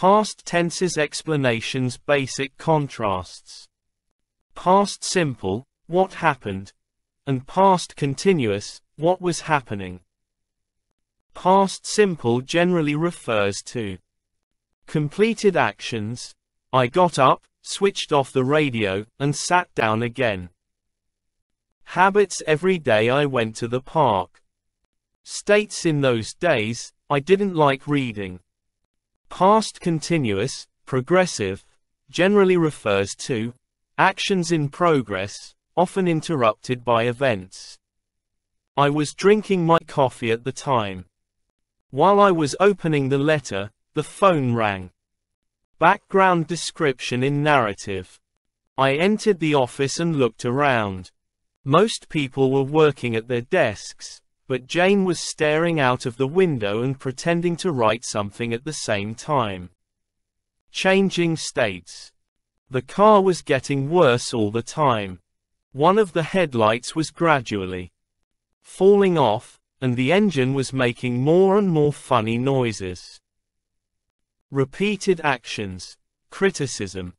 Past tenses explanations basic contrasts. Past simple, what happened, and past continuous, what was happening. Past simple generally refers to completed actions. I got up, switched off the radio, and sat down again. Habits every day I went to the park. States in those days, I didn't like reading. Past continuous, progressive, generally refers to actions in progress, often interrupted by events. I was drinking my coffee at the time. While I was opening the letter, the phone rang. Background description in narrative. I entered the office and looked around. Most people were working at their desks, but Jane was staring out of the window and pretending to write something at the same time. Changing states. The car was getting worse all the time. One of the headlights was gradually falling off, and the engine was making more and more funny noises. Repeated actions. Criticism.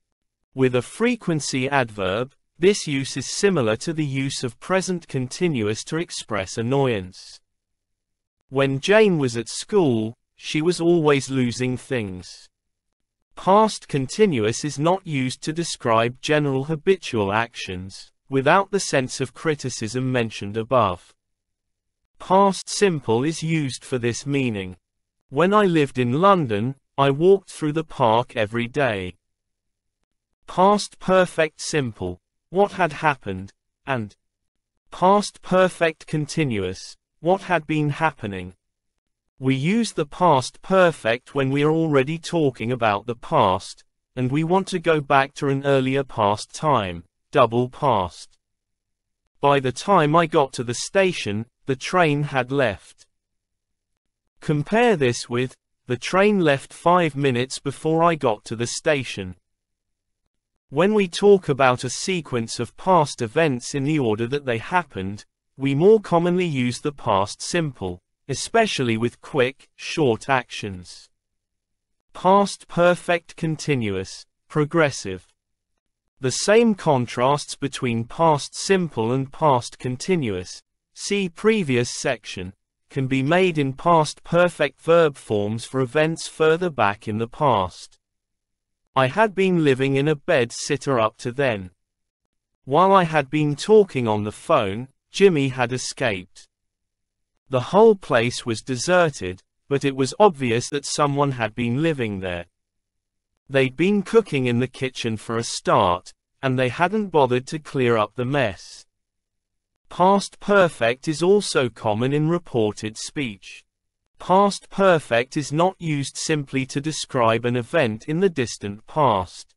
With a frequency adverb, this use is similar to the use of present continuous to express annoyance. When Jane was at school, she was always losing things. Past continuous is not used to describe general habitual actions, without the sense of criticism mentioned above. Past simple is used for this meaning. When I lived in London, I walked through the park every day. Past perfect simple what had happened, and past perfect continuous, what had been happening. We use the past perfect when we are already talking about the past, and we want to go back to an earlier past time, double past. By the time I got to the station, the train had left. Compare this with, the train left five minutes before I got to the station. When we talk about a sequence of past events in the order that they happened, we more commonly use the past simple, especially with quick, short actions. Past perfect continuous, progressive. The same contrasts between past simple and past continuous, see previous section, can be made in past perfect verb forms for events further back in the past. I had been living in a bed sitter up to then. While I had been talking on the phone, Jimmy had escaped. The whole place was deserted, but it was obvious that someone had been living there. They'd been cooking in the kitchen for a start, and they hadn't bothered to clear up the mess. Past perfect is also common in reported speech. Past perfect is not used simply to describe an event in the distant past.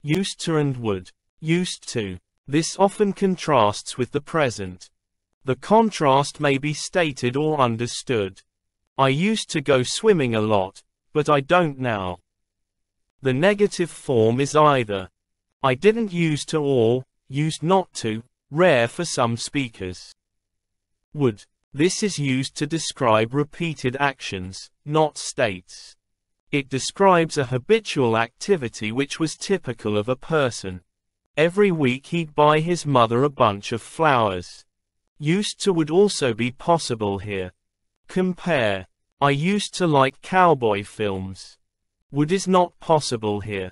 Used to and would. Used to. This often contrasts with the present. The contrast may be stated or understood. I used to go swimming a lot, but I don't now. The negative form is either. I didn't used to or, used not to, rare for some speakers. Would. This is used to describe repeated actions, not states. It describes a habitual activity which was typical of a person. Every week he'd buy his mother a bunch of flowers. Used to would also be possible here. Compare. I used to like cowboy films. Would is not possible here.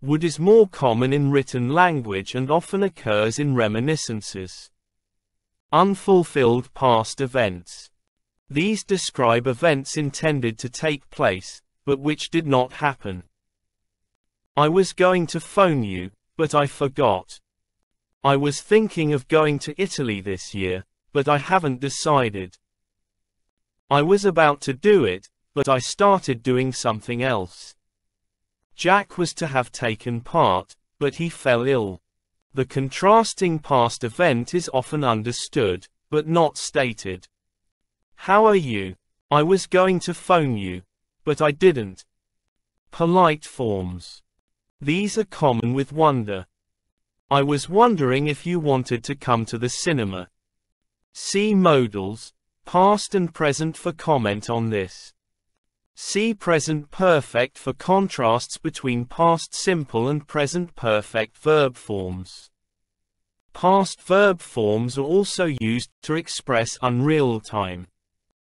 Would is more common in written language and often occurs in reminiscences. Unfulfilled past events. These describe events intended to take place, but which did not happen. I was going to phone you, but I forgot. I was thinking of going to Italy this year, but I haven't decided. I was about to do it, but I started doing something else. Jack was to have taken part, but he fell ill. The contrasting past event is often understood, but not stated. How are you? I was going to phone you, but I didn't. Polite forms. These are common with wonder. I was wondering if you wanted to come to the cinema. See modals, past and present for comment on this. See present perfect for contrasts between past simple and present perfect verb forms. Past verb forms are also used to express unreal time.